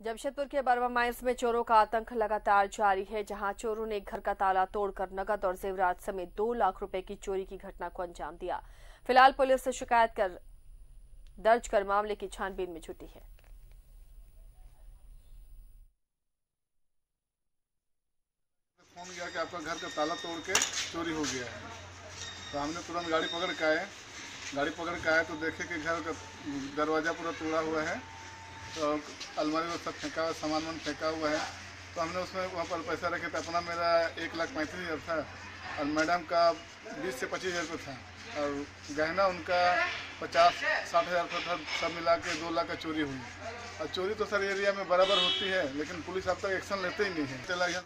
जमशेदपुर के Burma mines में चोरों का आतंक लगातार जारी है, जहाँ चोरों ने घर का ताला तोड़कर नकद और जेवरात समेत दो लाख रुपए की चोरी की घटना को अंजाम दिया। फ़िलहाल पुलिस से शिकायत कर, दर्ज कर मामले की छानबीन में जुटी है। फ़ोन किया कि आपका घर का ताला तोड़ के चोरी हो गया है। तो हमने तुरंत गाड़ी पकड़ गाड़ी पकड़ तो देखे कि घर का दरवाज़ा पूरा तोड़ा हुआ है। तो अलमारी में सब फेंका हुआ सामान वामान फेंका हुआ है। तो हमने उसमें वहाँ पर पैसा रखे थे, अपना मेरा एक लाख पैंतीस हज़ार था और मैडम का बीस से पच्चीस हज़ार था और गहना उनका पचास, साठ हज़ार रुपये था, सब मिला के दो लाख का चोरी हुई। और चोरी तो सर एरिया में बराबर होती है, लेकिन पुलिस अब तक एक्शन लेते ही नहीं है। चला गया